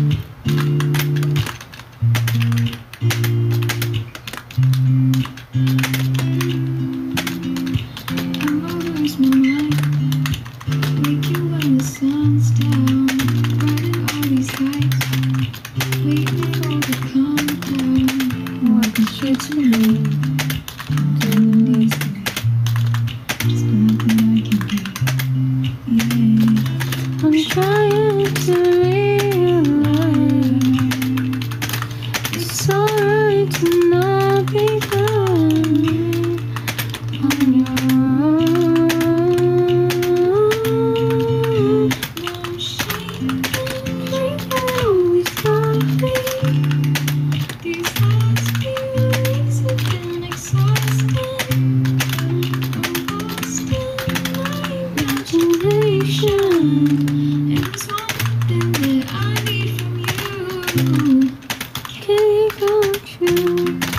All. Waiting for the countdown. Walking straight Thank you. two,